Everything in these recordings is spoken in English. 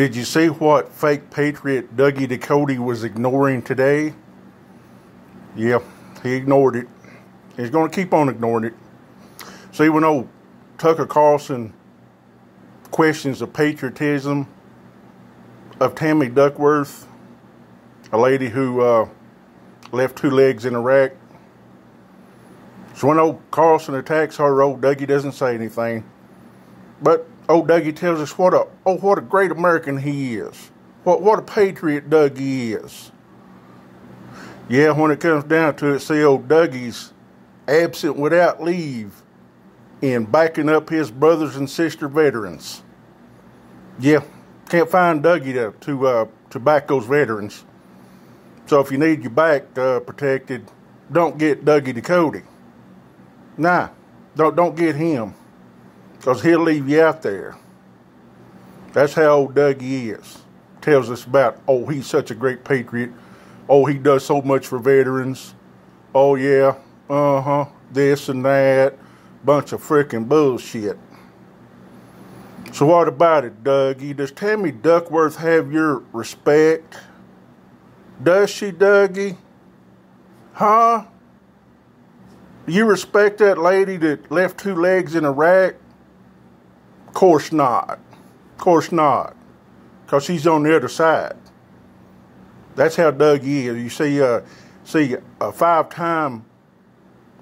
Did you see what fake patriot Dougie Ducote was ignoring today? Yeah, he ignored it. He's going to keep on ignoring it. See, when old Tucker Carlson questions the patriotism of Tammy Duckworth, a lady who uh, left two legs in Iraq. So when old Carlson attacks her, old Dougie doesn't say anything. But old Dougie tells us what a oh what a great American he is. What what a patriot Dougie is. Yeah, when it comes down to it, see old Dougie's absent without leave in backing up his brothers and sister veterans. Yeah, can't find Dougie to to uh, to back those veterans. So if you need your back uh, protected, don't get Dougie Ducote. Nah, don't don't get him, cause he'll leave you out there. That's how old Dougie is. Tells us about oh he's such a great patriot. Oh he does so much for veterans. Oh yeah, uh huh, this and that, bunch of freaking bullshit. So what about it, Dougie? Does Tammy Duckworth have your respect? Does she, Dougie? Huh? You respect that lady that left two legs in Iraq? Course not. Course not. Because he's on the other side. That's how Doug is. You see, uh, see a five-time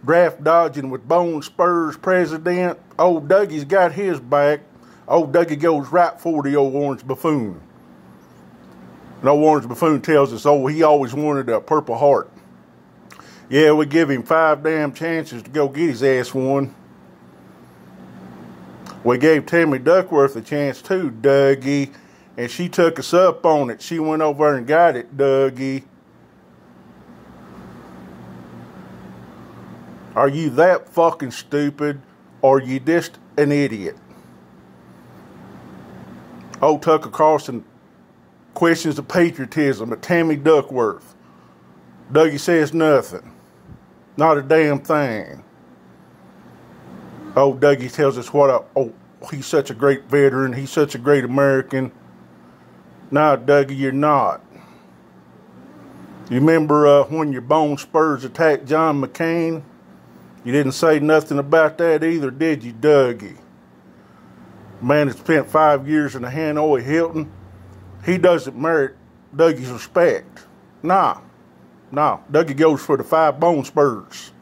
draft dodging with bone spurs president. Old Dougie's got his back. Old Dougie goes right for the old orange buffoon. And old orange buffoon tells us, oh, he always wanted a purple heart. Yeah, we give him five damn chances to go get his ass one. We gave Tammy Duckworth a chance too, Dougie, and she took us up on it. She went over and got it, Dougie. Are you that fucking stupid, or are you just an idiot? Old Tucker Carlson questions the patriotism of Tammy Duckworth. Dougie says nothing. Not a damn thing. Old Dougie tells us what a, oh, he's such a great veteran. He's such a great American. No, Dougie, you're not. You remember uh, when your bone spurs attacked John McCain? You didn't say nothing about that either, did you, Dougie? Man that spent five years in the Hanoi Hilton, he doesn't merit Dougie's respect. Nah, nah. Dougie goes for the five bone spurs.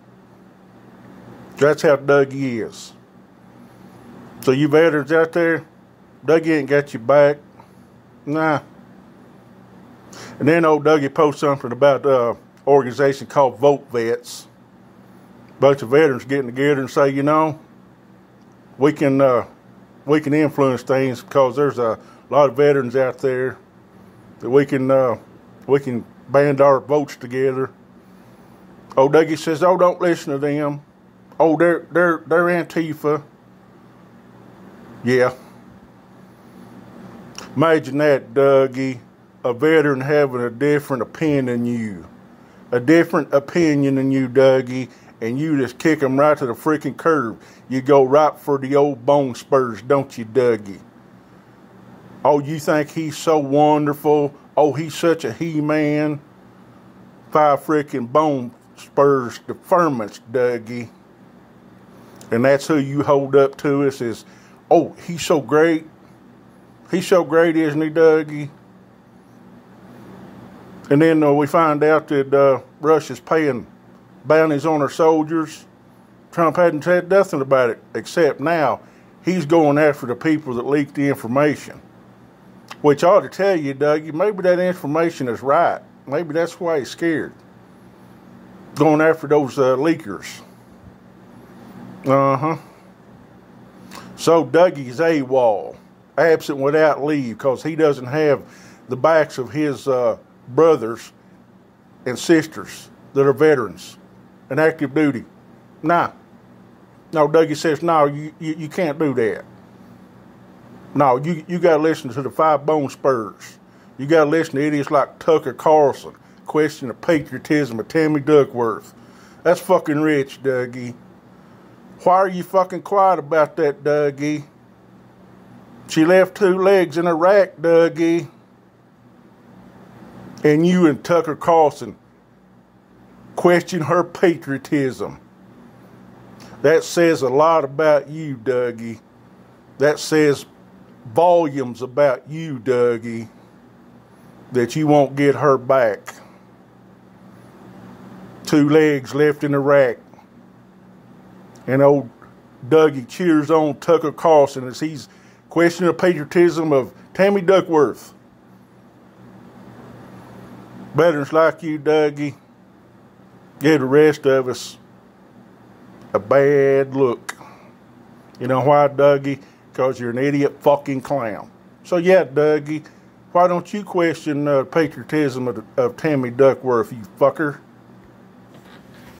That's how Dougie is. So you veterans out there, Dougie ain't got your back. Nah. And then old Dougie posts something about uh, organization called Vote Vets. Bunch of veterans getting together and say, you know, we can uh, we can influence things because there's a lot of veterans out there that we can uh, we can band our votes together. Old Dougie says, "Oh, don't listen to them. Oh, they're they're they're Antifa." Yeah. Imagine that, Dougie, a veteran having a different opinion than you, a different opinion than you, Dougie, and you just kick them right to the freaking curb. You go right for the old bone spurs, don't you, Dougie? Oh, you think he's so wonderful? Oh, he's such a he man. Five freaking bone spurs deferments, Dougie. And that's who you hold up to us is, oh, he's so great. He's so great, isn't he, Dougie? And then uh, we find out that uh, Russia's paying bounties on our soldiers. Trump hadn't said nothing about it, except now he's going after the people that leaked the information. Which ought to tell you, Dougie, maybe that information is right. Maybe that's why he's scared. Going after those uh, leakers. Uh huh. So Dougie's AWOL, absent without leave, because he doesn't have the backs of his uh, brothers and sisters that are veterans and active duty. Nah. No, Dougie says, no, you, you, you can't do that. No, you, you got to listen to the five bone spurs. You got to listen to idiots like Tucker Carlson, question the patriotism of Tammy Duckworth. That's fucking rich, Dougie. Why are you fucking quiet about that, Dougie? She left two legs in Iraq, Dougie. And you and Tucker Carlson question her patriotism. That says a lot about you, Dougie. That says volumes about you, Dougie, that you won't get her back. Two legs left in the rack. And old Dougie cheers on Tucker Carlson as he's questioning the patriotism of Tammy Duckworth. Veterans like you, Dougie, give the rest of us a bad look. You know why, Dougie? Because you're an idiot fucking clown. So, yeah, Dougie, why don't you question uh, the patriotism of, of Tammy Duckworth, you fucker?